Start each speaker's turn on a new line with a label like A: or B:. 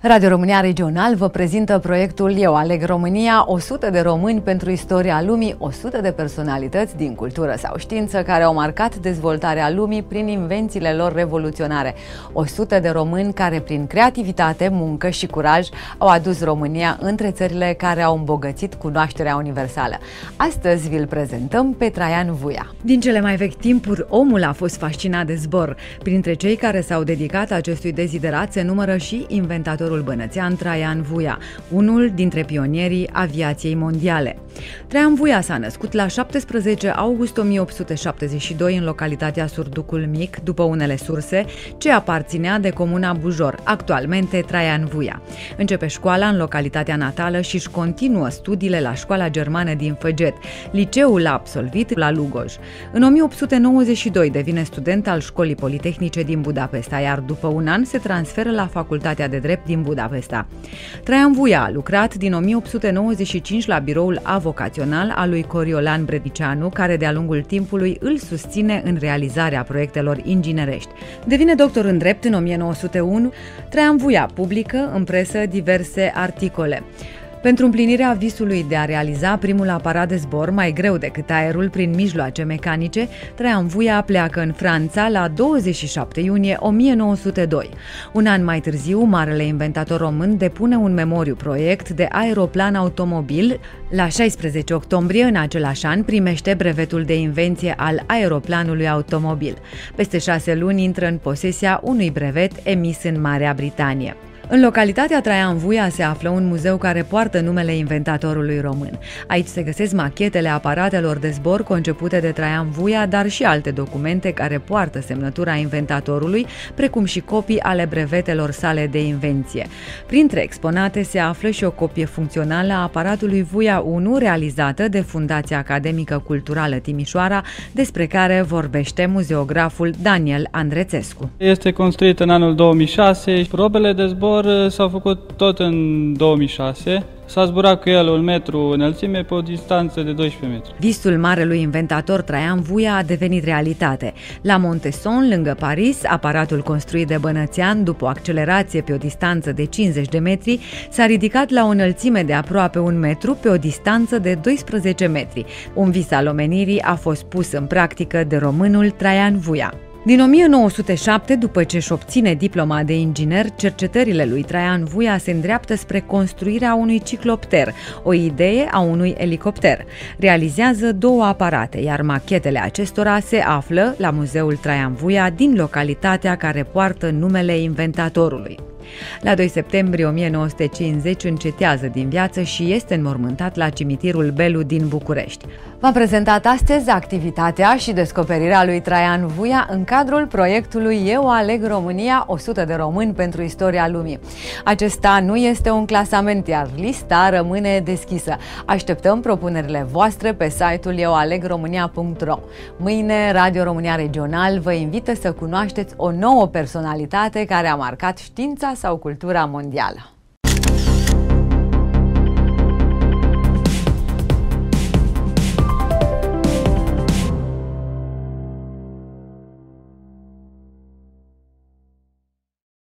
A: Radio România Regional vă prezintă proiectul Eu aleg România, 100 de români pentru istoria lumii, 100 de personalități din cultură sau știință care au marcat dezvoltarea lumii prin invențiile lor revoluționare. 100 de români care prin creativitate, muncă și curaj au adus România între țările care au îmbogățit cunoașterea universală. Astăzi vi-l prezentăm pe Traian Vuia. Din cele mai vechi timpuri, omul a fost fascinat de zbor. Printre cei care s-au dedicat acestui deziderat se numără și inventatorul profesorul bănățean Traian Vuia, unul dintre pionierii aviației mondiale. Traian Vuia s-a născut la 17 august 1872 în localitatea Surducul Mic, după unele surse, ce aparținea de comuna Bujor, actualmente Traian Vuia. Începe școala în localitatea natală și își continuă studiile la școala germană din Făget. Liceul a absolvit la Lugoj. În 1892 devine student al școlii politehnice din Budapesta, iar după un an se transferă la facultatea de drept din din Budapesta. Traian Vuia a lucrat din 1895 la biroul avocațional al lui Coriolan Bredicianu, care de-a lungul timpului îl susține în realizarea proiectelor inginerești. Devine doctor în drept în 1901, Traian Vuia publică în presă diverse articole. Pentru împlinirea visului de a realiza primul aparat de zbor mai greu decât aerul prin mijloace mecanice, Traian Vuia pleacă în Franța la 27 iunie 1902. Un an mai târziu, marele inventator român depune un memoriu proiect de aeroplan automobil. La 16 octombrie în același an primește brevetul de invenție al aeroplanului automobil. Peste șase luni intră în posesia unui brevet emis în Marea Britanie. În localitatea Traian Vuia se află un muzeu care poartă numele inventatorului român. Aici se găsesc machetele aparatelor de zbor concepute de Traian Vuia, dar și alte documente care poartă semnătura inventatorului, precum și copii ale brevetelor sale de invenție. Printre exponate se află și o copie funcțională a aparatului Vuia 1 realizată de Fundația Academică Culturală Timișoara, despre care vorbește muzeograful Daniel Andrețescu.
B: Este construit în anul 2006. Probele de zbor zbor uh, s-a făcut tot în 2006. S-a zburat cu el un metru înălțime pe o distanță de 12 metri.
A: Visul marelui inventator Traian Vuia a devenit realitate. La Montesson, lângă Paris, aparatul construit de Bănățean, după o accelerație pe o distanță de 50 de metri, s-a ridicat la o înălțime de aproape un metru pe o distanță de 12 metri. Un vis al omenirii a fost pus în practică de românul Traian Vuia. Din 1907, după ce își obține diploma de inginer, cercetările lui Traian Vuia se îndreaptă spre construirea unui ciclopter, o idee a unui elicopter. Realizează două aparate, iar machetele acestora se află la Muzeul Traian Vuia din localitatea care poartă numele inventatorului. La 2 septembrie 1950 încetează din viață și este înmormântat la cimitirul Belu din București. V-am prezentat astăzi activitatea și descoperirea lui Traian Vuia în cadrul proiectului Eu aleg România 100 de români pentru istoria lumii. Acesta nu este un clasament, iar lista rămâne deschisă. Așteptăm propunerile voastre pe site-ul eualegromânia.ro. Mâine, Radio România Regional vă invită să cunoașteți o nouă personalitate care a marcat știința sau cultura mondială.